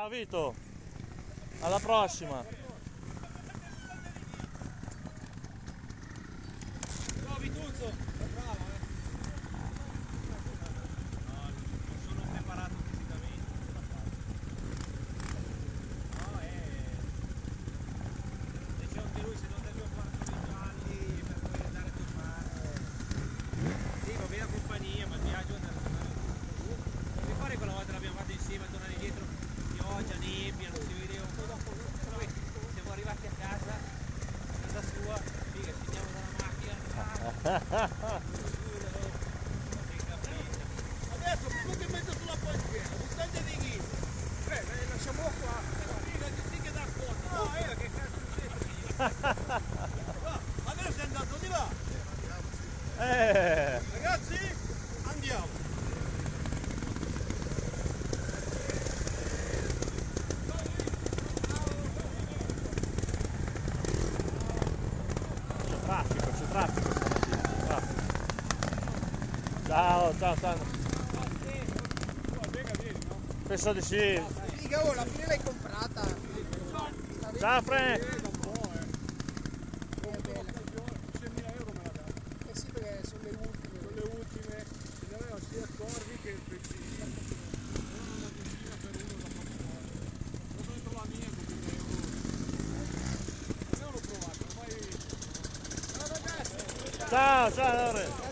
Ciao Vito, alla prossima. Ciao Vituzzo, bravo eh. No, eh. Dice anche lui se non Adesso butti in mezzo sulla panchina, buttate di chi? Eh, le lasciamo qua. Figa, ti si che dà conto. No, eh, che cazzo Adesso è andato di là. Eh, Ragazzi, andiamo. traffico, c'è traffico. Ciao, ciao, ciao. Penso di sì. Figa, oh, alla fine l'hai comprata. Ciao bella. Eh sì, perché sono le ultime. le ultime, ne aveva sia accordi che il benzina. Una benzina per uno da poco Ho preso la mia con 1000 euro. Io l'ho provato, ormai... Ciao! Ciao, ciao. Lore.